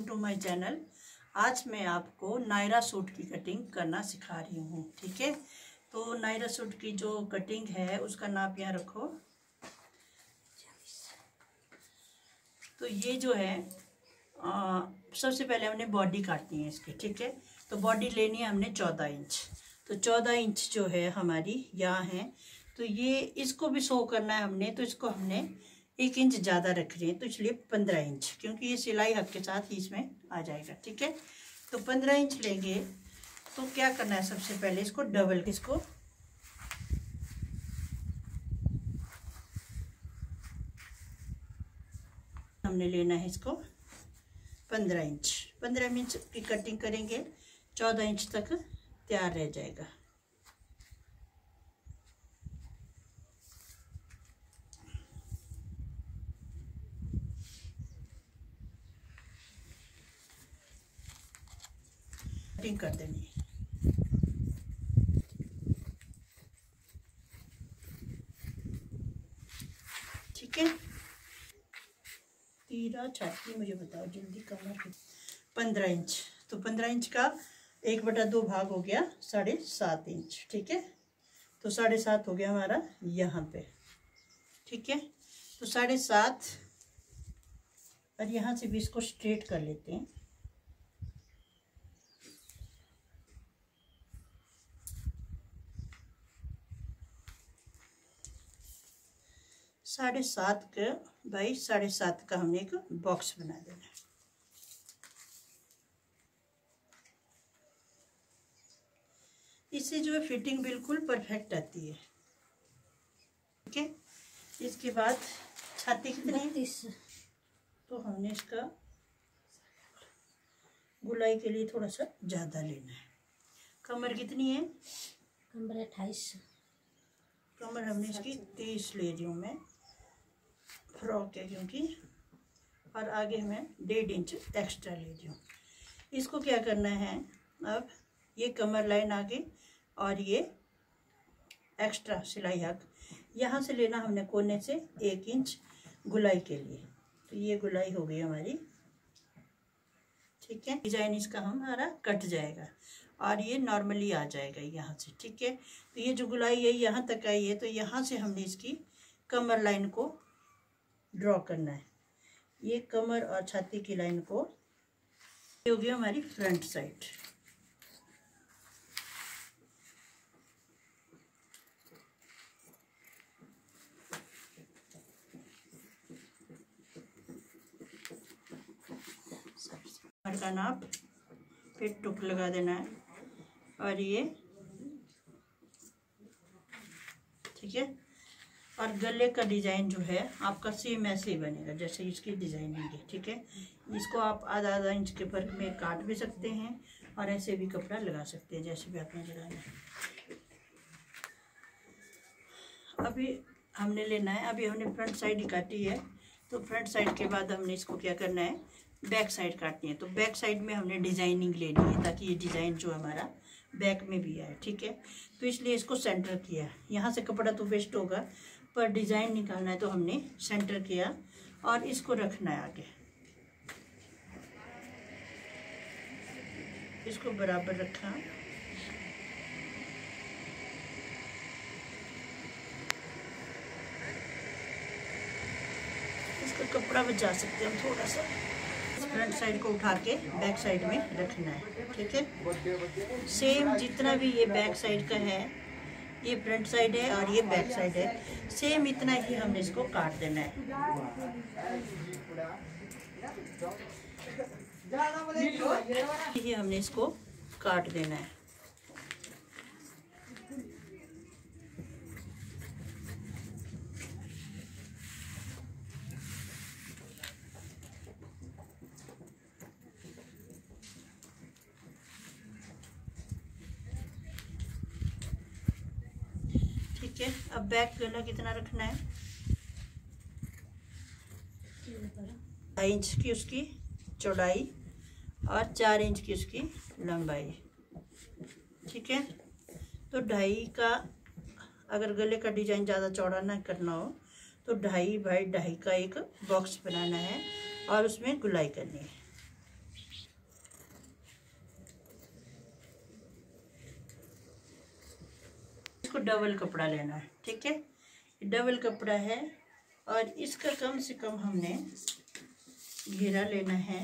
To my channel आज मैं आपको नायरा सूट की कटिंग करना सिखा रही हूँ ठीक है? तो नायरा सूट की जो कटिंग है उसका नाप यहाँ रखो। तो ये जो है आ, सबसे पहले हमने बॉडी काटनी है इसकी ठीक है? तो बॉडी लेनी है हमने चौदह इंच। तो चौदह इंच जो है हमारी यहाँ है। तो ये इसको भी शो करना है हमने तो इसको हमने एक इंच ज़्यादा रख रहे हैं तो इसलिए पंद्रह इंच, क्योंकि ये सिलाई हक के साथ ही इसमें आ जाएगा, ठीक है? तो पंद्रह इंच लेंगे तो क्या करना है सबसे पहले इसको डबल, इसको हमने लेना है इसको पंद्रह इंच पंद्रह इंच की कटिंग करेंगे, चौदह इंच तक तैयार रह जाएगा। कटिंग कर देनी है। ठीक है? तीरा छाती मुझे बताओ, जल्दी कमर पंद्रह इंच। तो पंद्रह इंच का एक बटा दो भाग हो गया साढ़े सात इंच, ठीक है? तो साढ़े सात हो गया हमारा यहाँ पे, ठीक है? तो साढ़े सात, और यहाँ से भी इसको स्ट्रेट कर लेते हैं। साढ़े सात का बाई साढ़े सात का हमने एक बॉक्स बना देना है। इससे जो है फिटिंग बिल्कुल परफेक्ट आती है। ठीक है? इसके बाद छाती कितनी तो हमने इसका गुलाई के लिए थोड़ा सा ज़्यादा लेना है। कमर कितनी है? कमर अट्ठाईस। कमर हमने इसकी तीस ले रही हूँ मैं। फ्रॉक है क्योंकि और आगे मैं डेढ़ इंच एक्स्ट्रा ले हूँ इसको क्या करना है, अब ये कमर लाइन आगे और ये एक्स्ट्रा सिलाई हक यहाँ से लेना हमने कोने से एक इंच गुलाई के लिए। तो ये गुलाई हो गई हमारी। ठीक है, डिज़ाइन इसका हमारा कट जाएगा और ये नॉर्मली आ जाएगा यहाँ से। ठीक है तो ये जो गुलाई है यहाँ तक आई है तो यहाँ से हमने इसकी कमर लाइन को ड्रॉ करना है। ये कमर और छाती की लाइन को ये हो हमारी फ्रंट साइड का नाप फिर टुक लगा देना है। और ये, ठीक है? और गले का डिज़ाइन जो है, आपका सेम ऐसे ही बनेगा, जैसे इसकी डिज़ाइनिंग है, ठीक है? इसको आप आधा आधा इंच के फ़र्क में काट भी सकते हैं और ऐसे भी कपड़ा लगा सकते हैं, जैसे भी आपने लगाना है। अभी हमने लेना है, अभी हमने फ्रंट साइड ही काटी है तो फ्रंट साइड के बाद हमने इसको क्या करना है? बैक साइड काटनी है तो बैक साइड में हमने डिज़ाइनिंग लेनी है, ताकि ये डिज़ाइन जो हमारा बैक में भी आए ठीक है? तो इसलिए इसको सेंटर किया। यहाँ से कपड़ा तो वेस्ट होगा, पर डिज़ाइन निकालना है तो हमने सेंटर किया और इसको रखना है आगे। इसको बराबर रखा। इसका कपड़ा बचा सकते हैं हम थोड़ा सा। फ्रंट साइड को उठा के बैक साइड में रखना है ठीक है? सेम जितना भी ये बैक साइड का है ये फ्रंट साइड है और ये बैक साइड है सेम इतना ही हमने इसको काट देना है। ये हमने इसको काट देना है। ठीक है, अब बैक गला कितना रखना है? ढाई इंच की उसकी चौड़ाई और चार इंच की उसकी लंबाई। ठीक है? तो ढाई का, अगर गले का डिज़ाइन ज़्यादा चौड़ा ना करना हो तो ढाई बाई ढाई का एक बॉक्स बनाना है और उसमें गुलाई करनी है। इसको डबल कपड़ा लेना है, ठीक है? डबल कपड़ा है और इसका कम से कम हमने घेरा लेना है।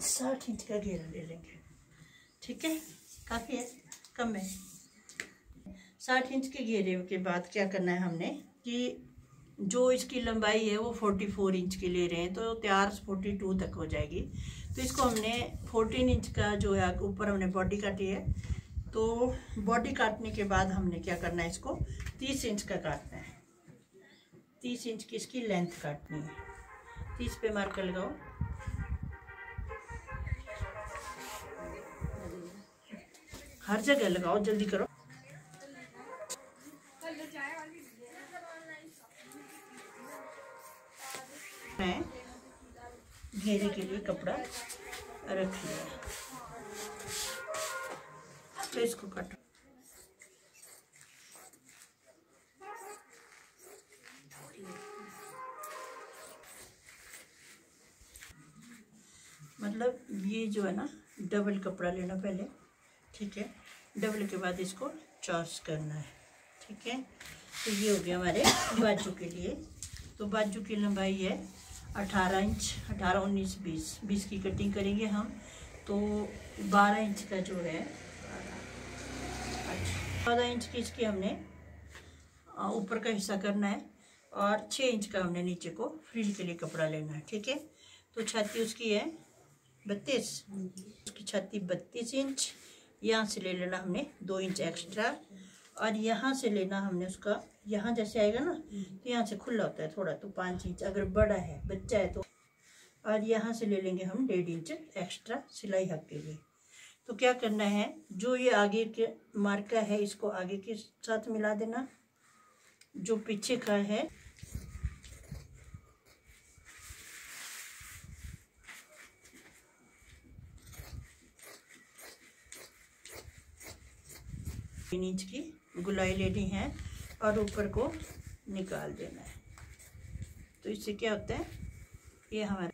साठ इंच का घेरा ले लेंगे, ठीक है? काफ़ी है, कम है। साठ इंच के घेरे के बाद क्या करना है हमने कि जो इसकी लंबाई है वो फोर्टी फोर इंच की ले रहे हैं तो तैयार फोर्टी टू तक हो जाएगी। तो इसको हमने फोर्टीन इंच का जो है, ऊपर हमने बॉडी काटी है। तो बॉडी काटने के बाद हमने क्या करना है इसको? तीस इंच का काटना है। तीस इंच की इसकी लेंथ काटनी है। तीस पे मार्कर लगाओ। हर जगह लगाओ, जल्दी करो। मैं घेरे के लिए कपड़ा रख लिया। तो इसको काटो। मतलब ये जो है ना, डबल कपड़ा लेना पहले, ठीक है? डबल के बाद इसको चॉर्स करना है, ठीक है? तो ये हो गया हमारे बाजू के लिए। तो बाजू की लंबाई है अठारह इंच, अठारह उन्नीस बीस बीस की कटिंग करेंगे हम। तो बारह इंच का जो है, चौदह इंच की इसकी हमने ऊपर का हिस्सा करना है और छः इंच का हमने नीचे को फ्रिल के लिए कपड़ा लेना है, ठीक है? तो छाती उसकी है बत्तीस। उसकी छाती बत्तीस इंच। यहाँ से ले लेना हमने दो इंच एक्स्ट्रा। और यहाँ से लेना हमने उसका, यहाँ जैसे आएगा ना तो यहाँ से खुला होता है थोड़ा तो पाँच इंच, अगर बड़ा है, बच्चा है तो। और यहाँ से ले लेंगे हम डेढ़ इंच एक्स्ट्रा सिलाई हक के लिए। तो क्या करना है, जो ये आगे के मार्का है, इसको आगे के साथ मिला देना। जो पीछे का है, तीन इंच की गुलाई लेनी है और ऊपर को निकाल देना है। तो इससे क्या होता है? ये हमारा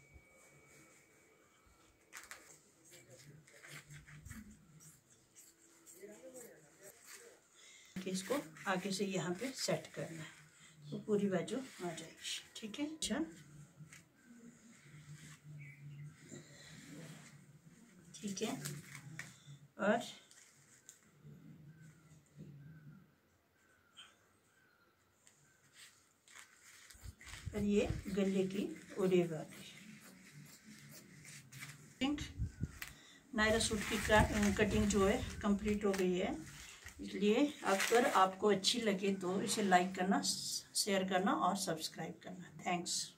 इसको आगे से यहाँ पे सेट करना है। तो पूरी बाजू आ जाएगी। ठीक है? अच्छा। ठीक है? और और ये गले की वाली नायरा सूट की कटिंग जो है कंप्लीट हो गई है। इसलिए अगर आपको अच्छी लगे तो इसे लाइक करना शेयर करना और सब्सक्राइब करना। थैंक्स